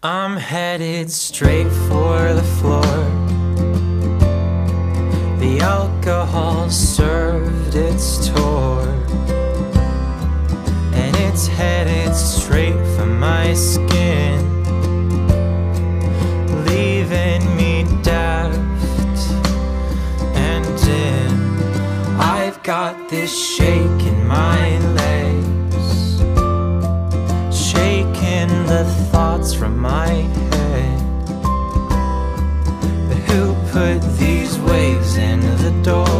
I'm headed straight for the floor. The alcohol served its tour, and it's headed straight for my skin, leaving me daft and dim. I've got this shake in my legs, shaking the thoughts from my head. But Who put these waves in the door?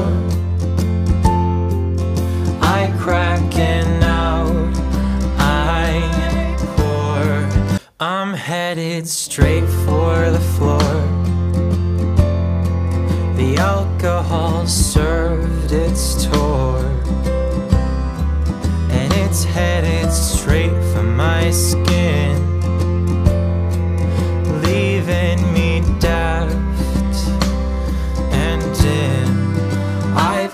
I cracking out, I pour. I'm headed straight for the floor. The alcohol served its tour, and it's headed straight for my skin,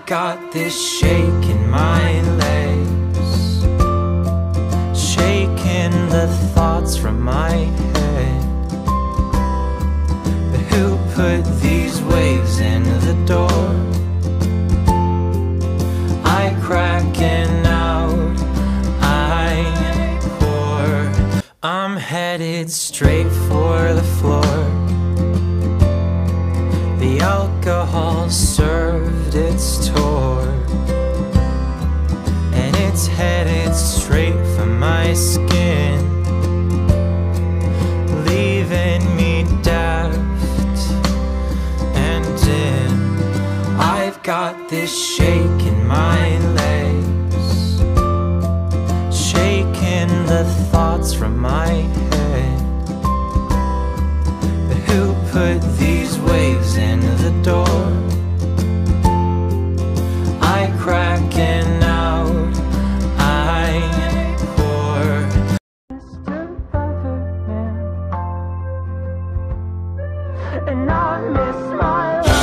I've got this shake in my legs, shaking the thoughts from my head. But who put these waves in the door? I cracking out, I pour. I'm headed straight for the floor. The alcohol its tour, and it's headed straight for my skin, leaving me daft and dim. I've got this shake in my legs, shaking the thoughts from my head. But who put these waves in And I miss my